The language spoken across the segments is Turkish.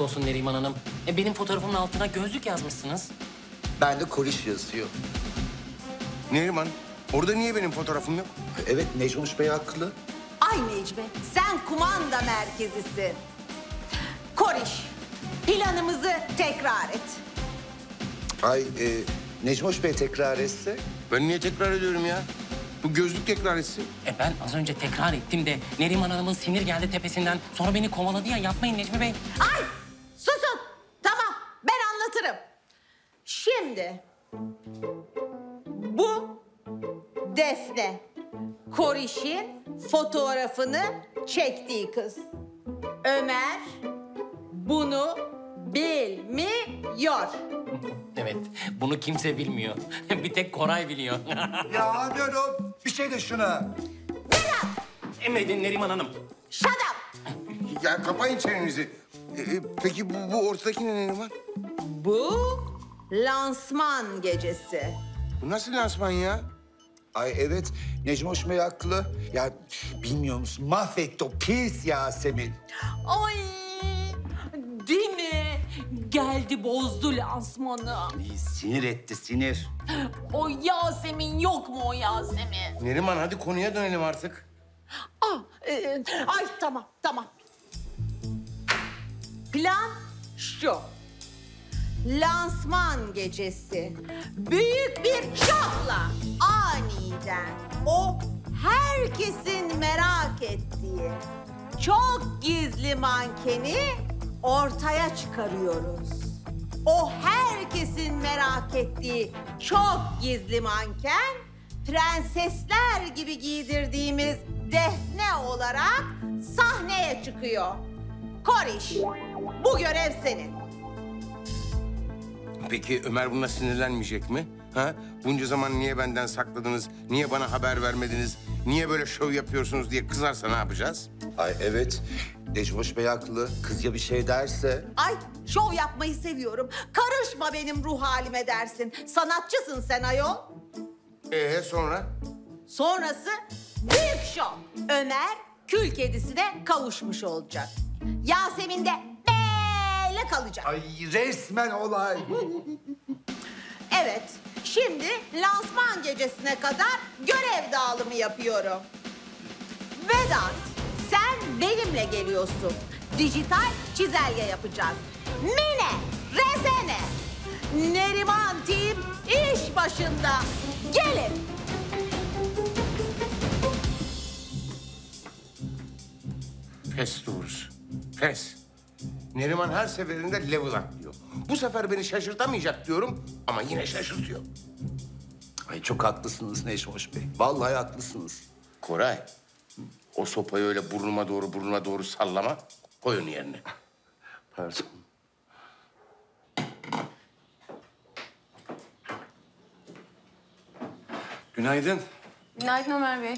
olsun Neriman Hanım. E, benim fotoğrafımın altına gözlük yazmışsınız. Ben de Koriş yazıyor. Neriman, orada niye benim fotoğrafım yok? Evet Necmuş Bey haklı. Ay Necmi, sen kumanda merkezisin. Koriş, planımızı tekrar et. Ay e, Necmuş Bey tekrar etse. Ben niye tekrar ediyorum ya? Bu gözlük tekrar etsin. E ben az önce tekrar ettim de Neriman Hanım'ın sinir geldi tepesinden. Sonra beni kovaladı ya yapmayın Necmi Bey. Ay, susun. Tamam, ben anlatırım. Şimdi, bu Defne. Koriş'in fotoğrafını çektiği kız. Ömer bunu bilmiyor. Evet bunu kimse bilmiyor. bir tek Koray biliyor. Ya dur o bir şey de şuna. Emredin Neriman Hanım. Shut up. Ya kapayın çenenizi. E, e, peki bu, bu ortadaki ne Neriman? Bu lansman gecesi. Bu nasıl lansman ya? Ay evet Necmuş Bey haklı. Ya bilmiyor musun mahvetti o pis Yasemin. Ay, değil mi? Geldi bozdu lansmanı. İyi, sinir etti sinir. O Yasemin yok mu o Yasemin? Neriman hadi konuya dönelim artık. Ah, e, ay tamam tamam. Plan şu. Lansman gecesi büyük bir şokla aniden o herkesin merak ettiği çok gizli mankeni ortaya çıkarıyoruz. O herkesin merak ettiği çok gizli manken prensesler gibi giydirdiğimiz Defne olarak sahneye çıkıyor. Koriş, bu görev senin. Peki Ömer buna sinirlenmeyecek mi? Ha? Bunca zaman niye benden sakladınız? Niye bana haber vermediniz? Niye böyle şov yapıyorsunuz diye kızarsa ne yapacağız? Ay evet Necmuş Bey haklı. Kız ya bir şey derse. Ay şov yapmayı seviyorum. Karışma benim ruh halime dersin. Sanatçısın sen ayol. Ee sonra? Sonrası büyük şov. Ömer kül kedisine kavuşmuş olacak. Yasemin de böyle kalacak. Ay resmen olay. Evet, şimdi lansman gecesine kadar görev dağılımı yapıyorum. Vedat, sen benimle geliyorsun. Dijital çizelge yapacağız. Mine, Rezene, Neriman Team iş başında. Gelin. Pes doğrusu. Pes. Neriman her seferinde level atlıyor. Bu sefer beni şaşırtamayacak diyorum ama yine şaşırtıyor. Ay çok haklısınız Necmuş Bey. Vallahi haklısınız. Koray, o sopayı öyle burnuma doğru burnuma doğru sallama. Koy onu yerine. Pardon. Günaydın. Günaydın Ömer Bey.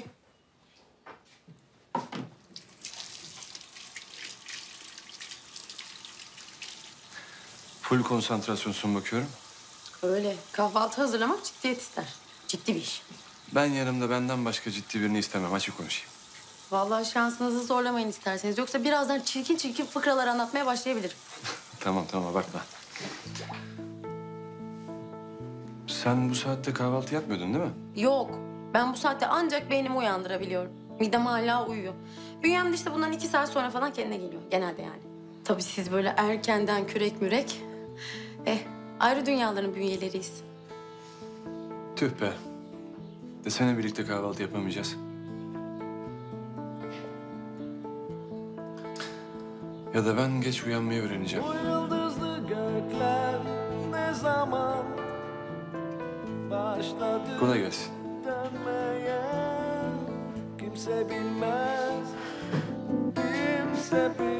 Full konsantrasyonsun bakıyorum. Öyle. Kahvaltı hazırlamak ciddiyet ister. Ciddi bir iş. Ben yanımda benden başka ciddi birini istemem. Açık konuşayım. Vallahi şansınızı zorlamayın isterseniz. Yoksa birazdan çirkin çirkin fıkralar anlatmaya başlayabilirim. Tamam tamam abartma. Sen bu saatte kahvaltı yapmıyordun değil mi? Yok. Ben bu saatte ancak beynimi uyandırabiliyorum. Midem hala uyuyor. Bünyem de işte bundan iki saat sonra falan kendine geliyor. Genelde yani. Tabii siz böyle erkenden kürek mürek. Eh, ayrı dünyaların bünyeleriyiz. Tüh be. Desene birlikte kahvaltı yapamayacağız. Ya da ben geç uyanmayı öğreneceğim. O yıldızlı gökler ne zaman başladı Kolay gelsin. dönmeye kimse bilmez kimse bilmez